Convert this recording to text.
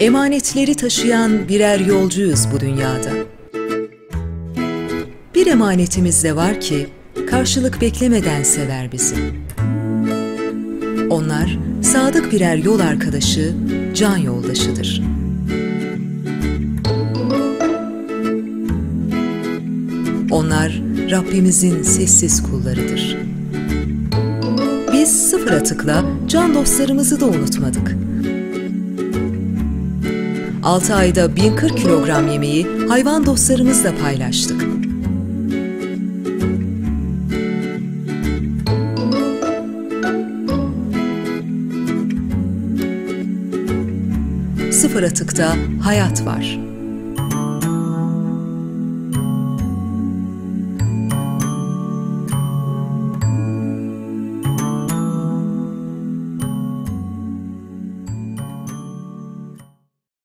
Emanetleri taşıyan birer yolcuyuz bu dünyada. Bir emanetimiz de var ki karşılık beklemeden sever bizi. Onlar sadık birer yol arkadaşı, can yoldaşıdır. Onlar Rabbimizin sessiz kullarıdır. Biz sıfır atıkla can dostlarımızı da unutmadık. 6 ayda 1040 kilogram yemeği hayvan dostlarımızla paylaştık. Sıfır atıkta hayat var.